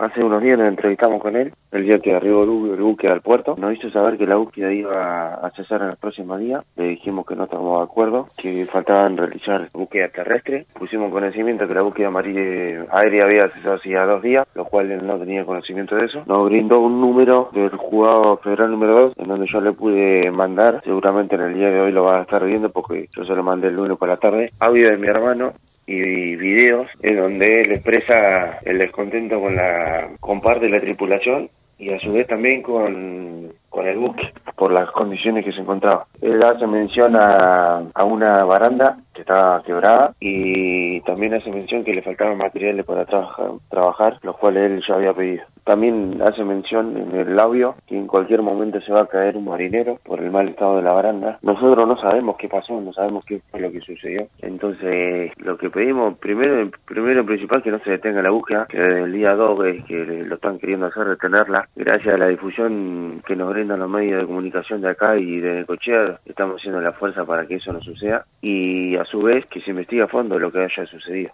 Hace unos días nos entrevistamos con él, el día que arribó el buque al puerto. Nos hizo saber que la búsqueda iba a cesar en el próximo día. Le dijimos que no estábamos de acuerdo, que faltaban realizar búsqueda terrestre. Pusimos conocimiento que la búsqueda aérea había cesado hacía dos días, lo cual él no tenía conocimiento de eso. Nos brindó un número del juzgado federal número 2, en donde yo le pude mandar, seguramente en el día de hoy lo va a estar viendo porque yo se lo mandé el lunes por la tarde, audio de mi hermano y videos en donde él expresa el descontento con la con parte de la tripulación y a su vez también con, con el buque por las condiciones que se encontraba. Él hace mención a, a una baranda que estaba quebrada y también hace mención que le faltaban materiales para trabajar, trabajar, los cuales él ya había pedido. También hace mención en el audio que en cualquier momento se va a caer un marinero por el mal estado de la baranda. Nosotros no sabemos qué pasó, no sabemos qué fue lo que sucedió. Entonces, lo que pedimos primero, primero principal que no se detenga la búsqueda, que desde el día 2 es que lo están queriendo hacer detenerla. Gracias a la difusión que nos brindan los medios de comunicación de acá y de Necochea, estamos haciendo la fuerza para que eso no suceda y a su vez que se investigue a fondo lo que haya sucedido.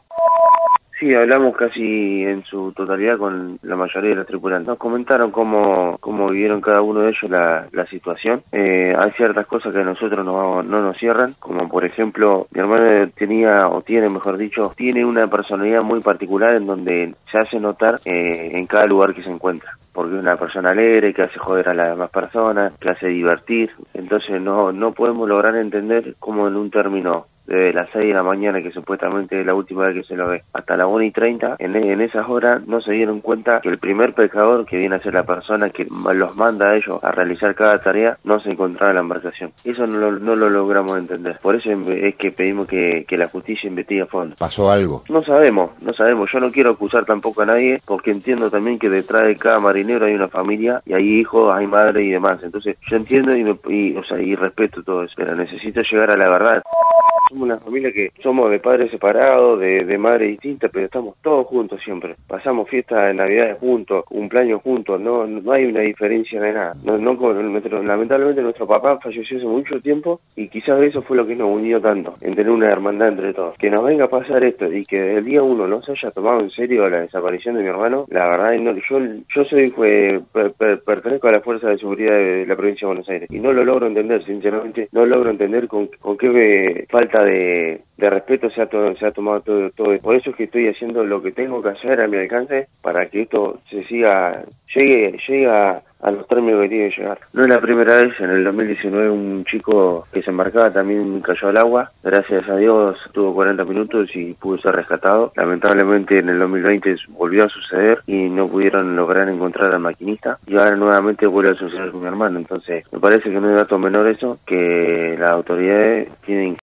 Sí, hablamos casi en su totalidad con la mayoría de los tripulantes. Nos comentaron cómo, cómo vivieron cada uno de ellos la, la situación. Eh, hay ciertas cosas que a nosotros no, no nos cierran, como por ejemplo, mi hermano tenía, o tiene mejor dicho, tiene una personalidad muy particular en donde se hace notar eh, en cada lugar que se encuentra porque es una persona alegre, que hace joder a las demás personas, que hace divertir. Entonces no, no podemos lograr entender cómo en un término de las 6 de la mañana, que supuestamente es la última vez que se lo ve, hasta las 1 y 30, en, en esas horas no se dieron cuenta que el primer pecador, que viene a ser la persona que los manda a ellos a realizar cada tarea, no se encontraba en la embarcación. Eso no lo, no lo logramos entender. Por eso es que pedimos que, que la justicia investigue a fondo. ¿Pasó algo? No sabemos, no sabemos. Yo no quiero acusar tampoco a nadie, porque entiendo también que detrás de cada marinero hay una familia, y hay hijos, hay madre y demás. Entonces, yo entiendo y, me, y, o sea, y respeto todo eso, pero necesito llegar a la verdad. Somos una familia que somos de padres separados, de, de madres distintas, pero estamos todos juntos siempre. Pasamos fiestas de Navidad juntos, cumpleaños juntos, no, no hay una diferencia de nada. No, no, lamentablemente nuestro papá falleció hace mucho tiempo y quizás eso fue lo que nos unió tanto, en tener una hermandad entre todos. Que nos venga a pasar esto y que el día uno no se haya tomado en serio la desaparición de mi hermano, la verdad, yo, yo soy, fue, per, per, pertenezco a la Fuerza de Seguridad de la provincia de Buenos Aires y no lo logro entender, sinceramente, no logro entender con, con qué falta de, respeto se ha, ha tomado todo, todo. Por eso es que estoy haciendo lo que tengo que hacer a mi alcance para que esto se siga, llegue, llegue a, a los términos que tiene que llegar. No es la primera vez, en el 2019 un chico que se embarcaba también cayó al agua, gracias a Dios tuvo 40 minutos y pudo ser rescatado. Lamentablemente en el 2020 volvió a suceder y no pudieron lograr encontrar al maquinista y ahora nuevamente vuelve a suceder con mi hermano, entonces me parece que no es dato menor eso, que las autoridades tienen